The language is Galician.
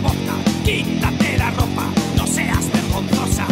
de vodka, quítate la ropa, no seas vergonzosa.